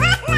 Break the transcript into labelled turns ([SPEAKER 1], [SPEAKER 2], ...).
[SPEAKER 1] Ha ha!